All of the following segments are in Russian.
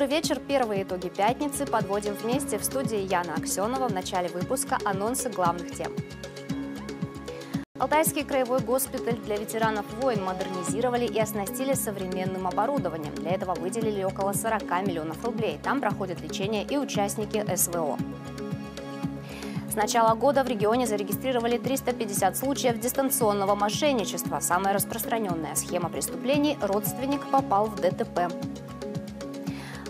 Добрый вечер. Первые итоги пятницы подводим вместе в студии Яна Аксенова. В начале выпуска анонсы главных тем. Алтайский краевой госпиталь для ветеранов войн модернизировали и оснастили современным оборудованием. Для этого выделили около 40 миллионов рублей. Там проходят лечение и участники СВО. С начала года в регионе зарегистрировали 350 случаев дистанционного мошенничества. Самая распространенная схема преступлений – родственник попал в ДТП.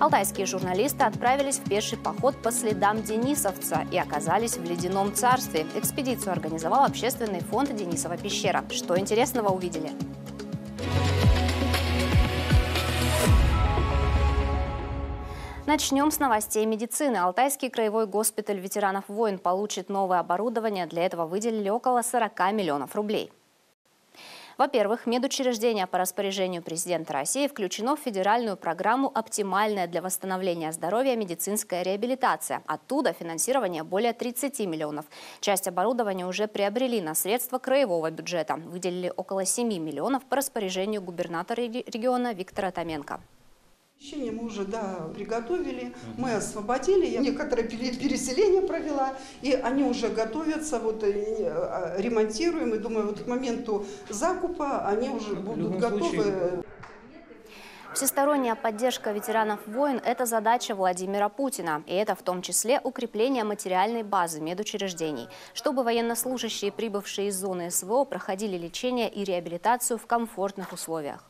Алтайские журналисты отправились в пеший поход по следам денисовца и оказались в ледяном царстве. Экспедицию организовал общественный фонд «Денисова пещера». Что интересного увидели? Начнем с новостей медицины. Алтайский краевой госпиталь ветеранов войн получит новое оборудование. Для этого выделили около 40 миллионов рублей. Во-первых, медучреждение по распоряжению президента России включено в федеральную программу «Оптимальная для восстановления здоровья медицинская реабилитация». Оттуда финансирование более 30 миллионов. Часть оборудования уже приобрели на средства краевого бюджета. Выделили около 7 миллионов по распоряжению губернатора региона Виктора Томенко. Помещение мы уже да, приготовили, мы освободили, я некоторое переселение провела, и они уже готовятся, вот э, ремонтируем, и думаю, вот к моменту закупа они уже будут готовы. Случае... Всесторонняя поддержка ветеранов войн – это задача Владимира Путина. И это в том числе укрепление материальной базы медучреждений, чтобы военнослужащие, прибывшие из зоны СВО, проходили лечение и реабилитацию в комфортных условиях.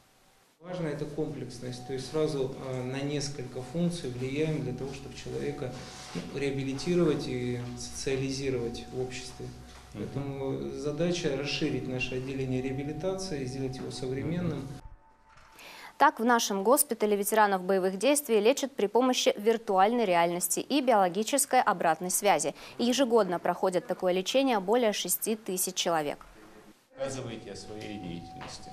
Важно это комплексность, то есть сразу а, на несколько функций влияем для того, чтобы человека ну, реабилитировать и социализировать в обществе. Поэтому задача расширить наше отделение реабилитации, сделать его современным. Так, в нашем госпитале ветеранов боевых действий лечат при помощи виртуальной реальности и биологической обратной связи. И ежегодно проходят такое лечение более 6 тысяч человек. Рассказывайте о своей деятельности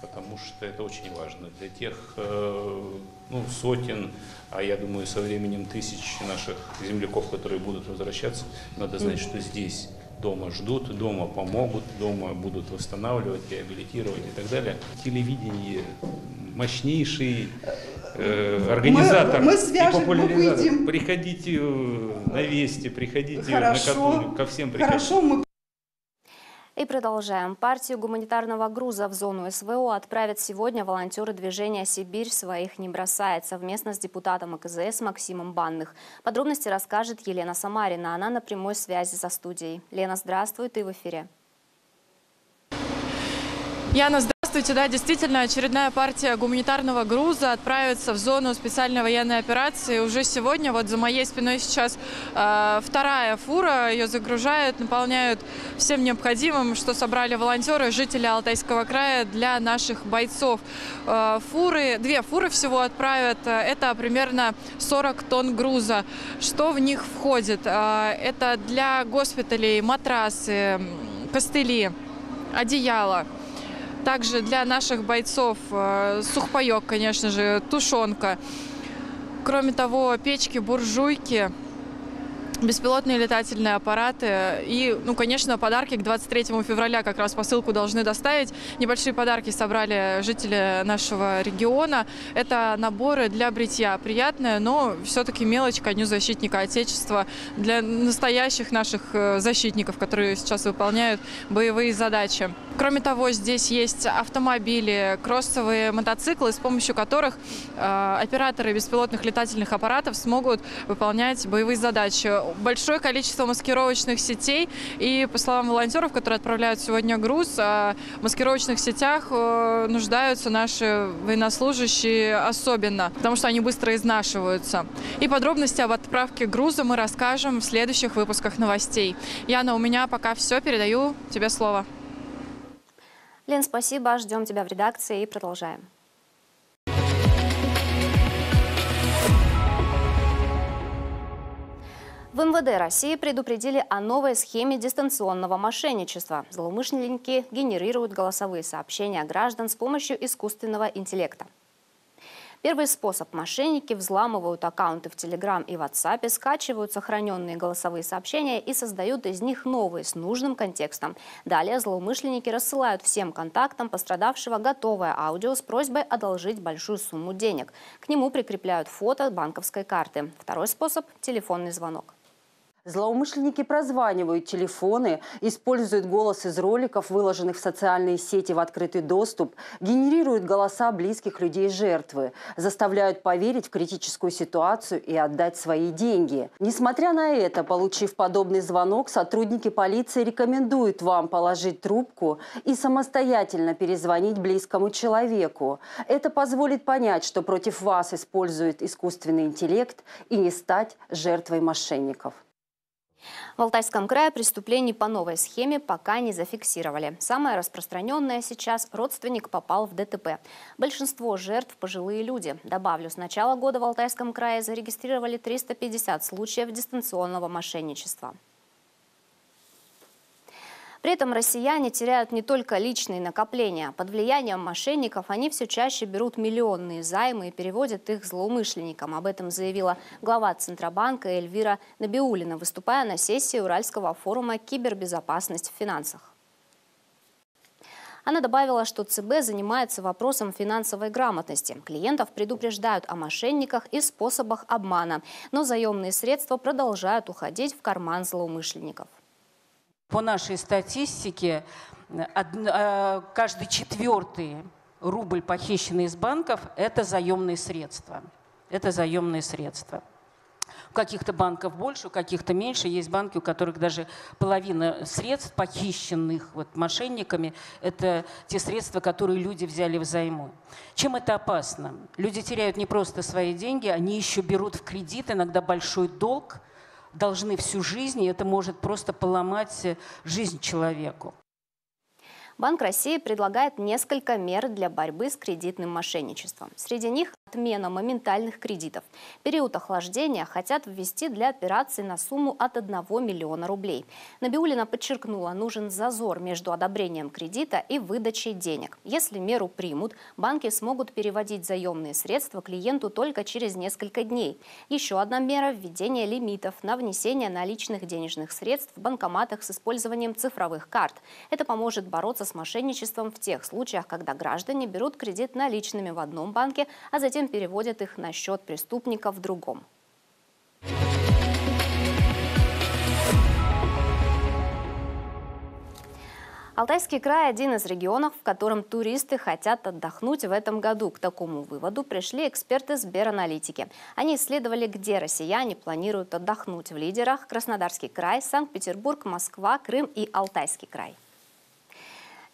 потому что это очень важно для тех э, ну, сотен, а я думаю, со временем тысяч наших земляков, которые будут возвращаться, надо знать, что здесь дома ждут, дома помогут, дома будут восстанавливать, реабилитировать и так далее. Телевидение мощнейший э, организатор мы, мы свяжем, и популяризатор. Мы приходите на Вести, приходите Хорошо. на Катуню, ко всем приходите. Хорошо, мы и продолжаем. Партию гуманитарного груза в зону СВО отправят сегодня волонтеры движения «Сибирь своих не бросает» совместно с депутатом АКЗС Максимом Банных. Подробности расскажет Елена Самарина. Она на прямой связи со студией. Лена, здравствуй, ты в эфире. Яна. Здравствуйте, да, действительно, очередная партия гуманитарного груза отправится в зону специальной военной операции уже сегодня. Вот за моей спиной сейчас э, вторая фура, ее загружают, наполняют всем необходимым, что собрали волонтеры, жители Алтайского края для наших бойцов. Э, фуры, две фуры всего отправят, это примерно 40 тонн груза. Что в них входит? Э, это для госпиталей матрасы, костыли, одеяло – также для наших бойцов э, сухпайок, конечно же, тушенка. Кроме того, печки, буржуйки – беспилотные летательные аппараты и, ну, конечно, подарки к 23 февраля как раз посылку должны доставить. Небольшие подарки собрали жители нашего региона. Это наборы для бритья. Приятное, но все-таки мелочь ко Дню защитника Отечества для настоящих наших э, защитников, которые сейчас выполняют боевые задачи. Кроме того, здесь есть автомобили, кроссовые мотоциклы, с помощью которых э, операторы беспилотных летательных аппаратов смогут выполнять боевые задачи большое количество маскировочных сетей. И по словам волонтеров, которые отправляют сегодня груз, в маскировочных сетях э, нуждаются наши военнослужащие особенно, потому что они быстро изнашиваются. И подробности об отправке груза мы расскажем в следующих выпусках новостей. Яна, у меня пока все. Передаю тебе слово. Лен, спасибо. Ждем тебя в редакции и продолжаем. В МВД России предупредили о новой схеме дистанционного мошенничества. Злоумышленники генерируют голосовые сообщения граждан с помощью искусственного интеллекта. Первый способ – мошенники взламывают аккаунты в Telegram и WhatsApp, скачивают сохраненные голосовые сообщения и создают из них новые с нужным контекстом. Далее злоумышленники рассылают всем контактам пострадавшего готовое аудио с просьбой одолжить большую сумму денег. К нему прикрепляют фото банковской карты. Второй способ – телефонный звонок. Злоумышленники прозванивают телефоны, используют голос из роликов, выложенных в социальные сети в открытый доступ, генерируют голоса близких людей жертвы, заставляют поверить в критическую ситуацию и отдать свои деньги. Несмотря на это, получив подобный звонок, сотрудники полиции рекомендуют вам положить трубку и самостоятельно перезвонить близкому человеку. Это позволит понять, что против вас используют искусственный интеллект и не стать жертвой мошенников. В Алтайском крае преступлений по новой схеме пока не зафиксировали. Самое распространенное сейчас – родственник попал в ДТП. Большинство жертв – пожилые люди. Добавлю, с начала года в Алтайском крае зарегистрировали 350 случаев дистанционного мошенничества. При этом россияне теряют не только личные накопления. Под влиянием мошенников они все чаще берут миллионные займы и переводят их злоумышленникам. Об этом заявила глава Центробанка Эльвира Набиулина, выступая на сессии Уральского форума «Кибербезопасность в финансах». Она добавила, что ЦБ занимается вопросом финансовой грамотности. Клиентов предупреждают о мошенниках и способах обмана, но заемные средства продолжают уходить в карман злоумышленников. По нашей статистике, э, каждый четвертый рубль, похищенный из банков, это заемные средства. Это заемные средства. У каких-то банков больше, у каких-то меньше. Есть банки, у которых даже половина средств, похищенных вот мошенниками, это те средства, которые люди взяли взаймы. Чем это опасно? Люди теряют не просто свои деньги, они еще берут в кредит иногда большой долг, должны всю жизнь, и это может просто поломать э, жизнь человеку. Банк России предлагает несколько мер для борьбы с кредитным мошенничеством. Среди них отмена моментальных кредитов. Период охлаждения хотят ввести для операций на сумму от 1 миллиона рублей. Набиулина подчеркнула, нужен зазор между одобрением кредита и выдачей денег. Если меру примут, банки смогут переводить заемные средства клиенту только через несколько дней. Еще одна мера – введение лимитов на внесение наличных денежных средств в банкоматах с использованием цифровых карт. Это поможет бороться с мошенничеством в тех случаях, когда граждане берут кредит наличными в одном банке, а затем затем переводят их на счет преступника в другом. Алтайский край – один из регионов, в котором туристы хотят отдохнуть в этом году. К такому выводу пришли эксперты Сбераналитики. Они исследовали, где россияне планируют отдохнуть в лидерах Краснодарский край, Санкт-Петербург, Москва, Крым и Алтайский край.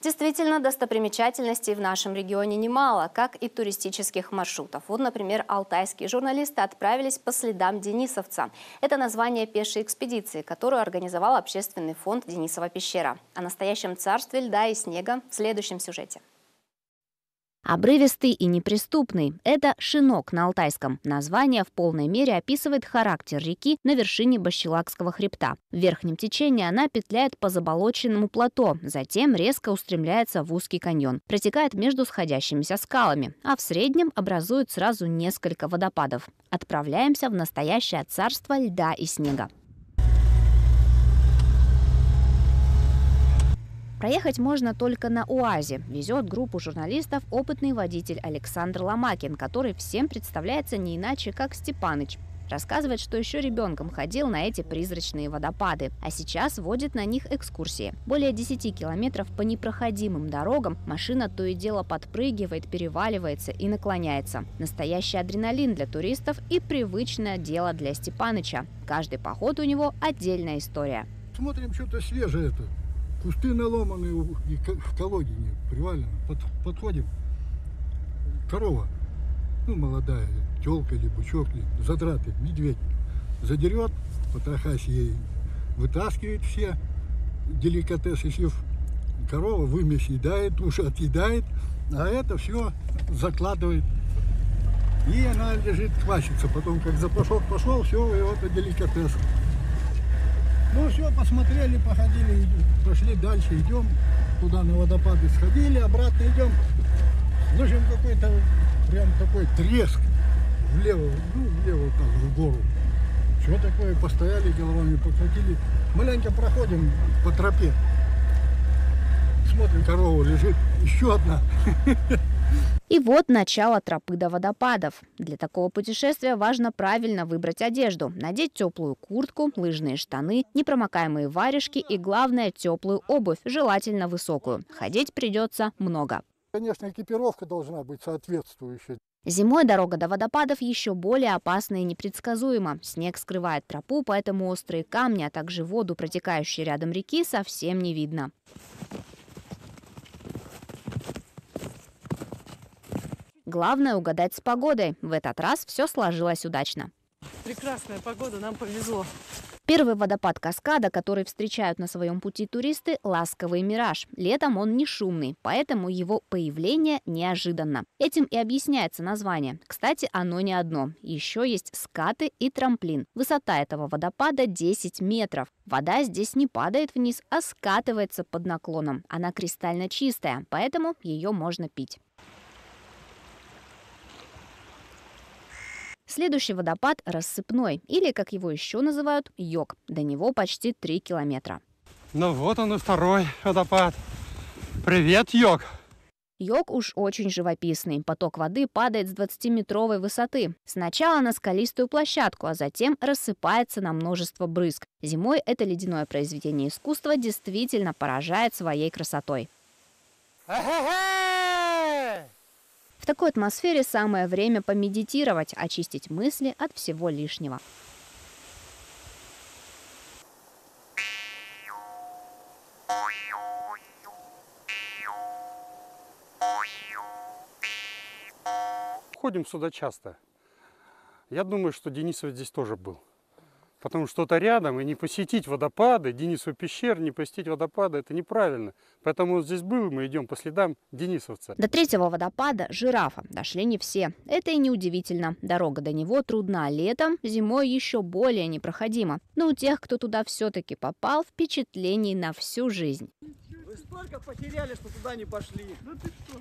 Действительно, достопримечательностей в нашем регионе немало, как и туристических маршрутов. Вот, например, алтайские журналисты отправились по следам Денисовца. Это название пешей экспедиции, которую организовал общественный фонд «Денисова пещера». О настоящем царстве льда и снега в следующем сюжете. Обрывистый и неприступный – это Шинок на Алтайском. Название в полной мере описывает характер реки на вершине Бащелакского хребта. В верхнем течении она петляет по заболоченному плато, затем резко устремляется в узкий каньон. Протекает между сходящимися скалами, а в среднем образует сразу несколько водопадов. Отправляемся в настоящее царство льда и снега. Проехать можно только на УАЗе. Везет группу журналистов опытный водитель Александр Ломакин, который всем представляется не иначе, как Степаныч. Рассказывает, что еще ребенком ходил на эти призрачные водопады, а сейчас водит на них экскурсии. Более 10 километров по непроходимым дорогам машина то и дело подпрыгивает, переваливается и наклоняется. Настоящий адреналин для туристов и привычное дело для Степаныча. Каждый поход у него отдельная история. Смотрим что-то свежее это. Кусты наломанные и в колодине привалено. Под, подходим. Корова, ну, молодая, телка или бычок, задраты, медведь. Задерет, потрохась ей вытаскивает все деликатесы, если корова вымя съедает, уши отъедает, а это все закладывает. И она лежит, квасится. Потом, как запашок пошел, все, и вот деликатес. Ну все, посмотрели, походили, пошли дальше, идем туда на водопады сходили, обратно идем. Слышим какой-то прям такой треск влево, ну, влево так, в гору. Что такое? Постояли, головами покрутили. Маленько проходим по тропе. Смотрим, корова лежит. Еще одна. И вот начало тропы до водопадов. Для такого путешествия важно правильно выбрать одежду. Надеть теплую куртку, лыжные штаны, непромокаемые варежки и, главное, теплую обувь, желательно высокую. Ходить придется много. Конечно, экипировка должна быть соответствующая. Зимой дорога до водопадов еще более опасна и непредсказуема. Снег скрывает тропу, поэтому острые камни, а также воду, протекающей рядом реки, совсем не видно. Главное угадать с погодой. В этот раз все сложилось удачно. Прекрасная погода, нам повезло. Первый водопад каскада, который встречают на своем пути туристы – ласковый мираж. Летом он не шумный, поэтому его появление неожиданно. Этим и объясняется название. Кстати, оно не одно. Еще есть скаты и трамплин. Высота этого водопада 10 метров. Вода здесь не падает вниз, а скатывается под наклоном. Она кристально чистая, поэтому ее можно пить. Следующий водопад – рассыпной, или, как его еще называют, йог. До него почти 3 километра. Ну вот он и второй водопад. Привет, йог! Йог уж очень живописный. Поток воды падает с 20-метровой высоты. Сначала на скалистую площадку, а затем рассыпается на множество брызг. Зимой это ледяное произведение искусства действительно поражает своей красотой. В такой атмосфере самое время помедитировать, очистить мысли от всего лишнего. Ходим сюда часто. Я думаю, что Денисов здесь тоже был. Потому что это рядом, и не посетить водопады, Денисов пещер, не посетить водопады, это неправильно. Поэтому вот здесь был, мы идем по следам Денисовца. До третьего водопада жирафа дошли не все. Это и неудивительно. Дорога до него трудна летом, зимой еще более непроходима. Но у тех, кто туда все-таки попал, впечатлений на всю жизнь. Вы столько потеряли, что туда не пошли. Ну ты что?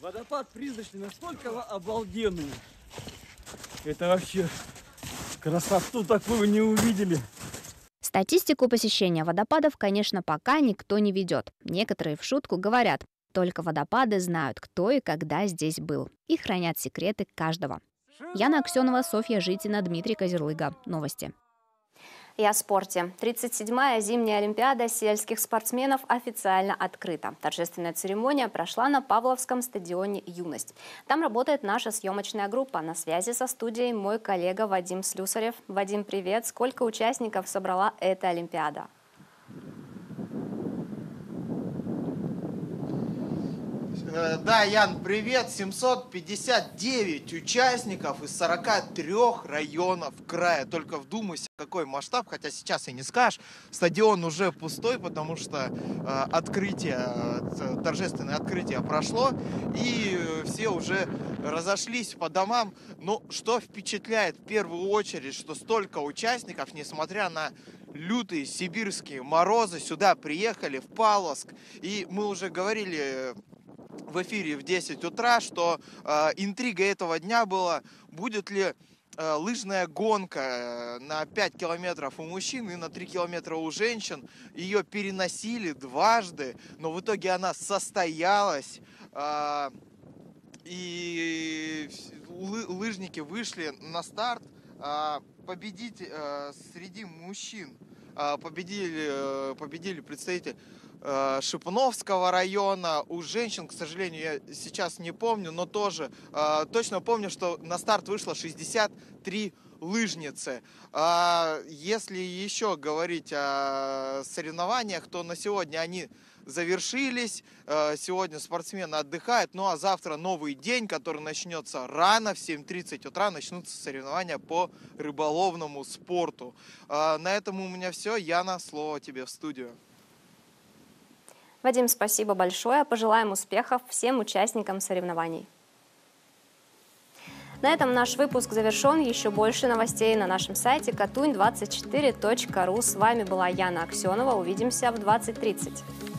Водопад призрачный настолько обалденный. Это вообще Красоту такую не увидели. Статистику посещения водопадов, конечно, пока никто не ведет. Некоторые в шутку говорят, только водопады знают, кто и когда здесь был. И хранят секреты каждого. Яна Аксенова, Софья Житина, Дмитрий Козерлыга. Новости. И о спорте. 37-я зимняя Олимпиада сельских спортсменов официально открыта. Торжественная церемония прошла на Павловском стадионе «Юность». Там работает наша съемочная группа. На связи со студией мой коллега Вадим Слюсарев. Вадим, привет. Сколько участников собрала эта Олимпиада? Э, да, Ян, привет. 759 участников из 43 районов края. Только вдумайся, какой масштаб, хотя сейчас и не скажешь. Стадион уже пустой, потому что э, открытие, э, торжественное открытие прошло, и все уже разошлись по домам. Но что впечатляет в первую очередь, что столько участников, несмотря на лютые сибирские морозы, сюда приехали в Павловск. И мы уже говорили в эфире в 10 утра, что э, интрига этого дня была, будет ли э, лыжная гонка э, на 5 километров у мужчин и на 3 километра у женщин. Ее переносили дважды, но в итоге она состоялась. Э, и лыжники вышли на старт. Э, победить э, среди мужчин э, победили, э, победили представители Шипновского района. У женщин, к сожалению, я сейчас не помню, но тоже э, точно помню, что на старт вышло 63 лыжницы. А если еще говорить о соревнованиях, то на сегодня они завершились. Э, сегодня спортсмены отдыхают. Ну а завтра новый день, который начнется рано, в 7.30 утра начнутся соревнования по рыболовному спорту. На этом у меня все. Яна, слово тебе в студию. Вадим, спасибо большое. Пожелаем успехов всем участникам соревнований. На этом наш выпуск завершен. Еще больше новостей на нашем сайте katунь24.ru. С вами была Яна Аксенова. Увидимся в 20.30.